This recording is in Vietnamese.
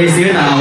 Ê xíu nào